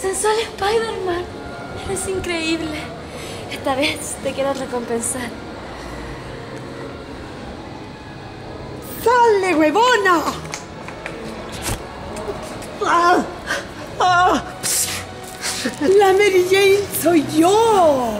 Sensual Spider-Man. Eres increíble. Esta vez te quiero recompensar. ¡Sale, huevona! ¡Ah! ¡Ah! La Mary Jane soy yo.